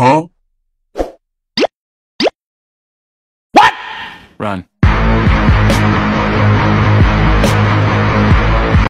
Huh? What? Run.